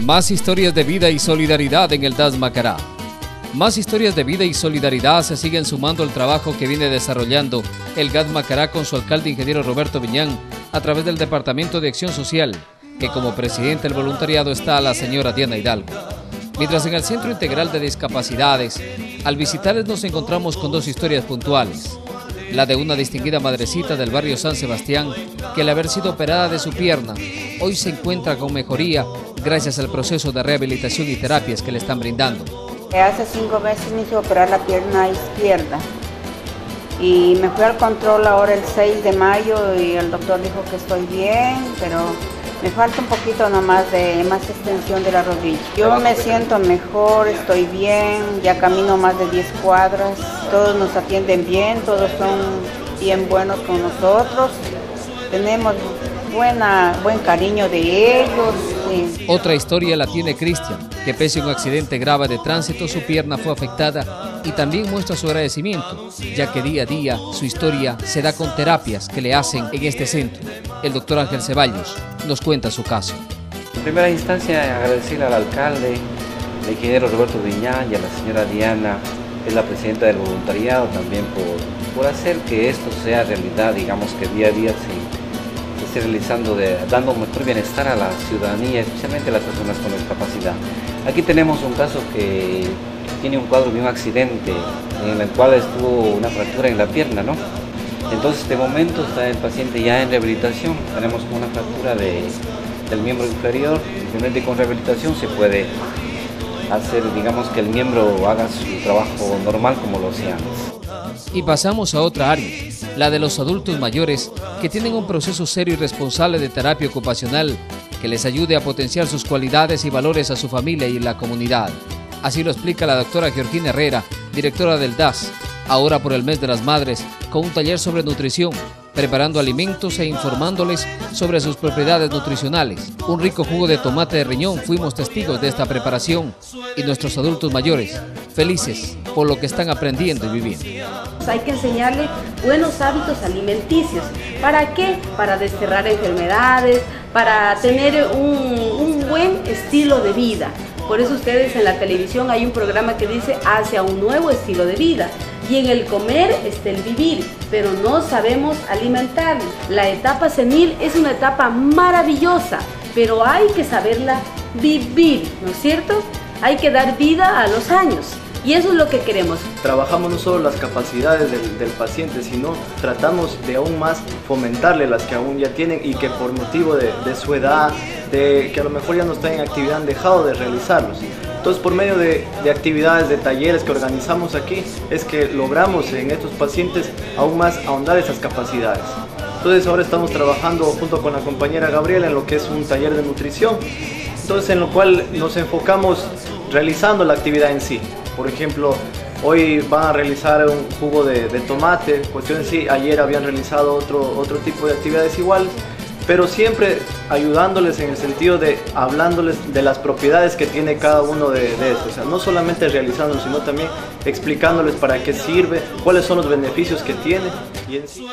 Más historias de vida y solidaridad en el DAS Macará. Más historias de vida y solidaridad se siguen sumando al trabajo que viene desarrollando el GAD Macará con su alcalde ingeniero Roberto Viñán a través del Departamento de Acción Social, que como presidente del voluntariado está la señora Diana Hidalgo. Mientras en el Centro Integral de Discapacidades, al visitarles nos encontramos con dos historias puntuales. La de una distinguida madrecita del barrio San Sebastián, que al haber sido operada de su pierna, hoy se encuentra con mejoría gracias al proceso de rehabilitación y terapias que le están brindando. Hace cinco meses me hizo operar la pierna izquierda y me fui al control ahora el 6 de mayo y el doctor dijo que estoy bien, pero me falta un poquito nomás de más extensión de la rodilla. Yo me siento mejor, estoy bien, ya camino más de 10 cuadras, todos nos atienden bien, todos son bien buenos con nosotros, tenemos buena, buen cariño de ellos. Otra historia la tiene Cristian, que pese a un accidente grave de tránsito, su pierna fue afectada y también muestra su agradecimiento, ya que día a día su historia se da con terapias que le hacen en este centro. El doctor Ángel Ceballos nos cuenta su caso. En primera instancia, agradecerle al alcalde, al ingeniero Roberto Viñán y a la señora Diana, que es la presidenta del voluntariado, también por, por hacer que esto sea realidad, digamos que día a día se realizando, de, dando mejor bienestar a la ciudadanía, especialmente a las personas con discapacidad. Aquí tenemos un caso que tiene un cuadro de un accidente en el cual estuvo una fractura en la pierna, ¿no? Entonces, de momento está el paciente ya en rehabilitación, tenemos una fractura de, del miembro inferior, simplemente con rehabilitación se puede hacer, digamos, que el miembro haga su trabajo normal como lo hacía antes. Y pasamos a otra área, la de los adultos mayores que tienen un proceso serio y responsable de terapia ocupacional que les ayude a potenciar sus cualidades y valores a su familia y la comunidad. Así lo explica la doctora Georgina Herrera, directora del DAS, ahora por el mes de las madres, con un taller sobre nutrición, preparando alimentos e informándoles sobre sus propiedades nutricionales. Un rico jugo de tomate de riñón fuimos testigos de esta preparación y nuestros adultos mayores, felices por lo que están aprendiendo y viviendo. Hay que enseñarle buenos hábitos alimenticios. ¿Para qué? Para desterrar enfermedades, para tener un, un buen estilo de vida. Por eso ustedes en la televisión hay un programa que dice hacia un nuevo estilo de vida. Y en el comer está el vivir, pero no sabemos alimentarnos. La etapa senil es una etapa maravillosa, pero hay que saberla vivir, ¿no es cierto? Hay que dar vida a los años. Y eso es lo que queremos. Trabajamos no solo las capacidades del, paciente, sino tratamos de aún más fomentarle las que aún ya tienen y que por motivo de, de su edad, de que a lo mejor ya no están en actividad, han dejado de realizarlos. Entonces, por medio de, de, actividades, de talleres que organizamos aquí, es que logramos en estos pacientes aún más ahondar esas capacidades. Entonces, ahora estamos trabajando junto con la compañera Gabriela en lo que es un taller de nutrición. Entonces, en lo cual nos enfocamos realizando la actividad en sí. Por ejemplo, hoy van a realizar un jugo de, tomate, cuestión en sí, ayer habían realizado otro, otro tipo de actividades iguales, pero siempre ayudándoles en el sentido de hablándoles de las propiedades que tiene cada uno de, estos, o sea, no solamente realizándolo, sino también explicándoles para qué sirve, cuáles son los beneficios que tiene. Y en sí...